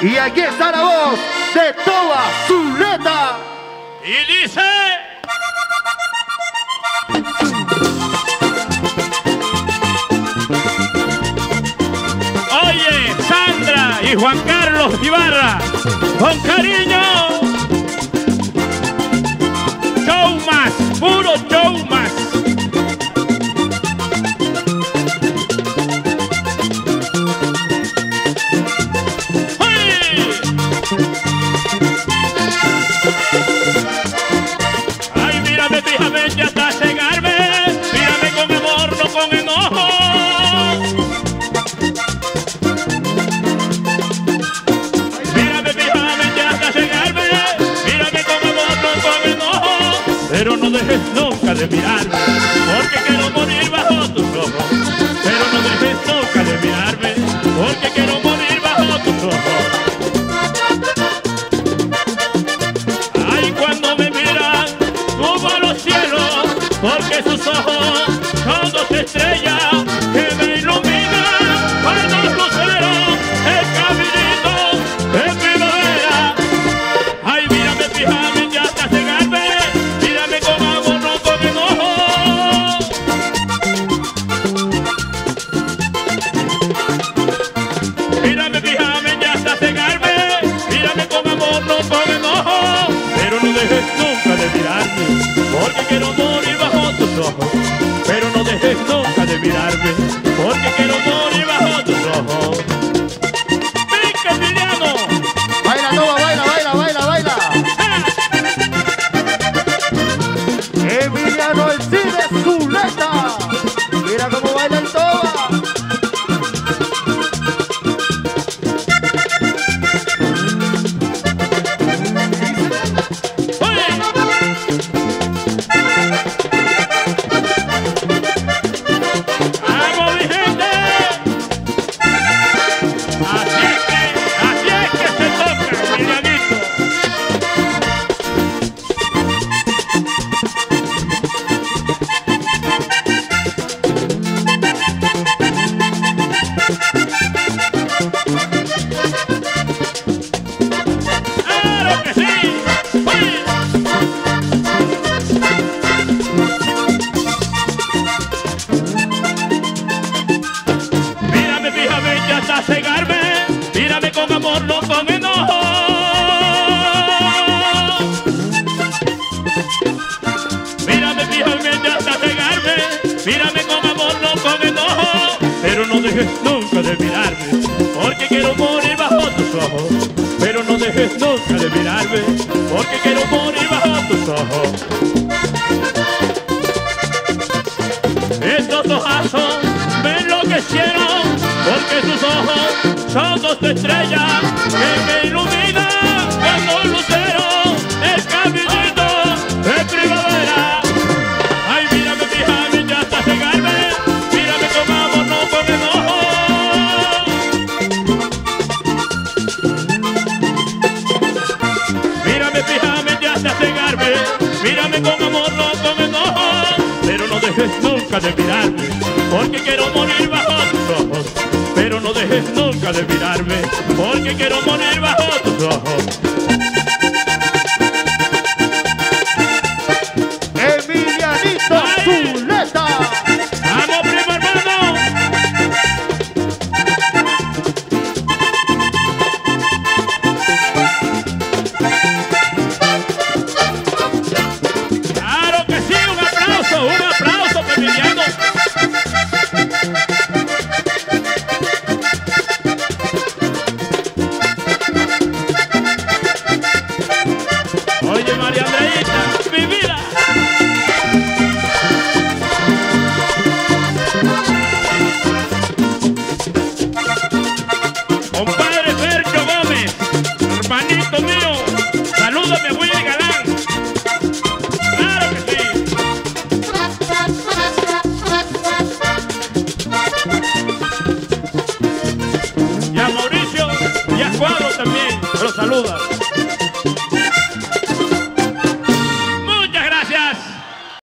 Y aquí está la voz de Toba Zuleta. Y dice... Oye, Sandra y Juan Carlos Ibarra, con cariño. Pero no dejes nunca de mirarme, porque quiero morir bajo tus ojos. Pero no dejes nunca de mirarme, porque quiero morir bajo tus ojos. Ay, cuando me Mírame con amor, no con enojo. Mírame, fíjame, ya hasta cegarme. Mírame con amor, no con enojo. Pero no dejes nunca de mirarme, porque quiero morir bajo tus ojos. Pero no dejes nunca de mirarme, porque quiero morir bajo tus ojos. Estos ojazos me enloquecieron porque sus ojos son dos estrellas que me iluminan como lucero el caminito de primavera. Ay, mírame, fíjame, ya hasta cegarme. Mírame con amor, no con enojo. Mírame, fíjame, ya hasta cegarme. Mírame con amor, no con enojo. Pero no dejes nunca de mirarme, porque quiero morir bajo. Pero no dejes nunca de mirarme, porque quiero morir bajo tus ojos. los saluda.